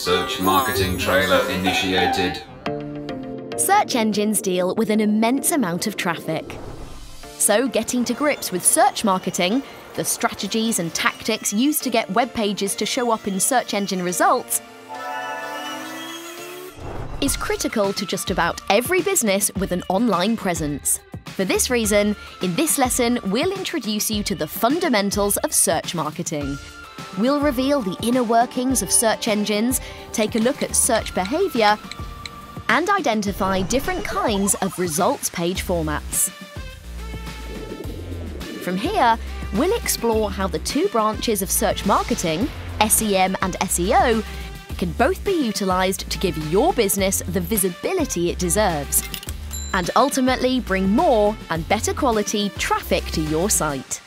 Search marketing trailer initiated. Search engines deal with an immense amount of traffic. So, getting to grips with search marketing, the strategies and tactics used to get web pages to show up in search engine results, is critical to just about every business with an online presence. For this reason, in this lesson, we'll introduce you to the fundamentals of search marketing. We'll reveal the inner workings of search engines, take a look at search behaviour, and identify different kinds of results page formats. From here, we'll explore how the two branches of search marketing, SEM and SEO, can both be utilised to give your business the visibility it deserves and ultimately bring more and better quality traffic to your site.